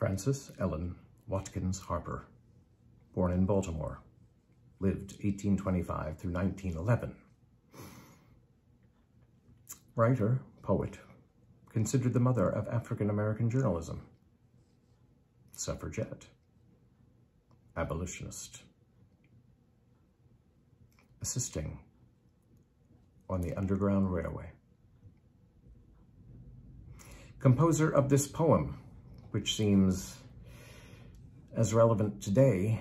Frances Ellen Watkins Harper, born in Baltimore, lived 1825 through 1911. Writer, poet, considered the mother of African-American journalism, suffragette, abolitionist, assisting on the Underground Railway. Composer of this poem, which seems as relevant today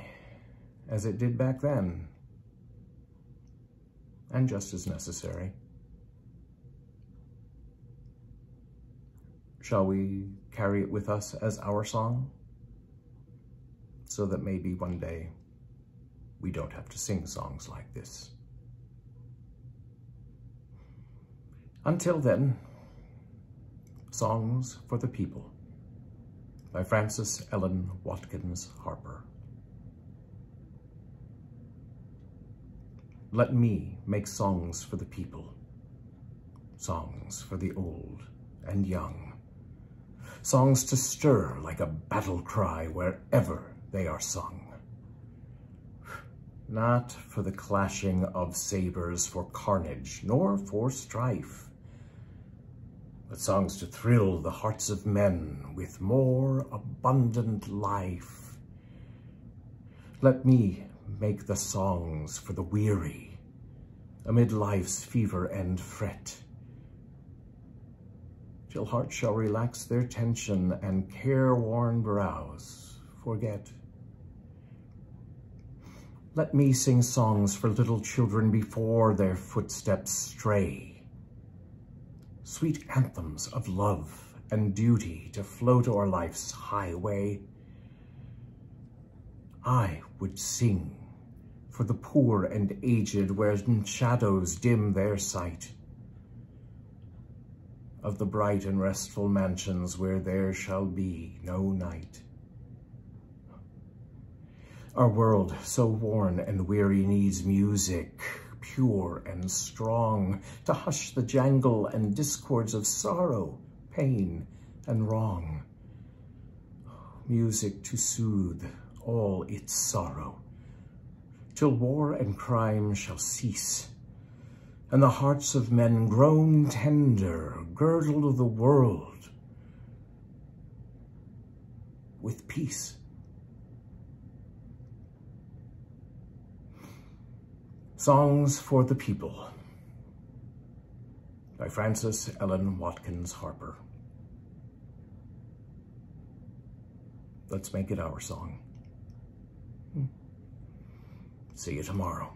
as it did back then, and just as necessary. Shall we carry it with us as our song? So that maybe one day we don't have to sing songs like this. Until then, Songs for the People by Frances Ellen Watkins Harper. Let me make songs for the people, songs for the old and young, songs to stir like a battle cry wherever they are sung. Not for the clashing of sabers for carnage, nor for strife, but songs to thrill the hearts of men with more abundant life. Let me make the songs for the weary amid life's fever and fret, till hearts shall relax their tension and careworn brows forget. Let me sing songs for little children before their footsteps stray, sweet anthems of love and duty to float o'er life's highway. I would sing for the poor and aged where shadows dim their sight, of the bright and restful mansions where there shall be no night. Our world, so worn and weary, needs music, pure and strong, to hush the jangle and discords of sorrow, pain, and wrong. Music to soothe all its sorrow, till war and crime shall cease, and the hearts of men grown tender girdle the world with peace. Songs for the People by Frances Ellen Watkins Harper. Let's make it our song. Hmm. See you tomorrow.